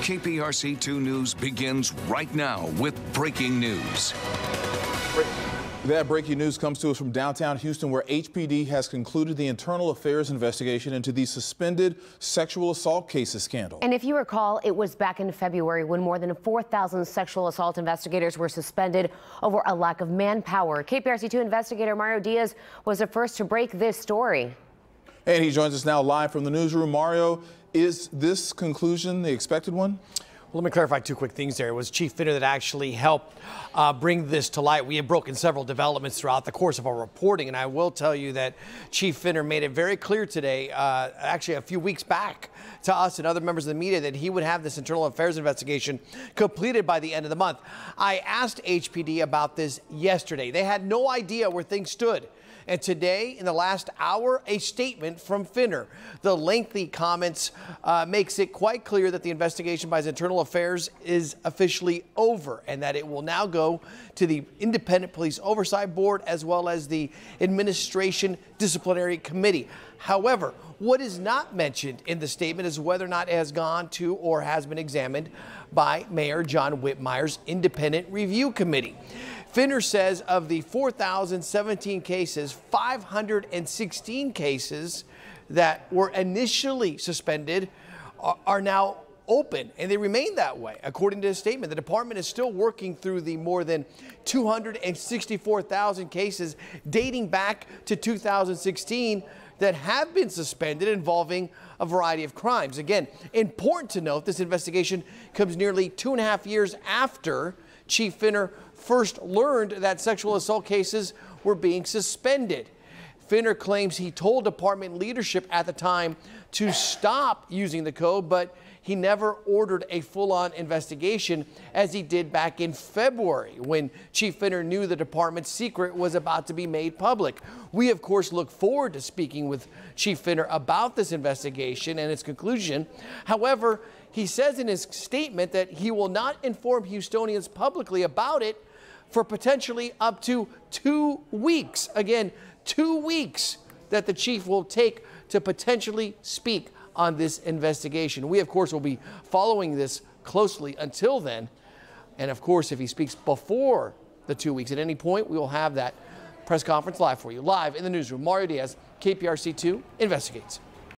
KPRC2 News begins right now with breaking news. That breaking news comes to us from downtown Houston, where HPD has concluded the internal affairs investigation into the suspended sexual assault cases scandal. And if you recall, it was back in February when more than 4,000 sexual assault investigators were suspended over a lack of manpower. KPRC2 investigator Mario Diaz was the first to break this story. And he joins us now live from the newsroom. Mario, is this conclusion the expected one? Well, let me clarify two quick things there. It was Chief Finner that actually helped uh, bring this to light. We have broken several developments throughout the course of our reporting, and I will tell you that Chief Finner made it very clear today, uh, actually a few weeks back, to us and other members of the media that he would have this internal affairs investigation completed by the end of the month. I asked HPD about this yesterday. They had no idea where things stood. And today, in the last hour, a statement from Finner. The lengthy comments uh, makes it quite clear that the investigation by his internal affairs is officially over and that it will now go to the Independent Police Oversight Board as well as the Administration Disciplinary Committee. However, what is not mentioned in the statement is whether or not it has gone to or has been examined by Mayor John Whitmire's Independent Review Committee. Finner says of the 4,017 cases, 516 cases that were initially suspended are now open and they remain that way. According to his statement, the department is still working through the more than 264,000 cases dating back to 2016 that have been suspended involving a variety of crimes. Again, important to note this investigation comes nearly two and a half years after Chief Finner first learned that sexual assault cases were being suspended. Finner claims he told department leadership at the time to stop using the code, but he never ordered a full-on investigation as he did back in February when Chief Finner knew the department's secret was about to be made public. We, of course, look forward to speaking with Chief Finner about this investigation and its conclusion. However, he says in his statement that he will not inform Houstonians publicly about it for potentially up to two weeks. Again, two weeks that the chief will take to potentially speak on this investigation. We, of course, will be following this closely until then. And of course, if he speaks before the two weeks at any point, we will have that press conference live for you. Live in the newsroom, Mario Diaz, KPRC2 investigates.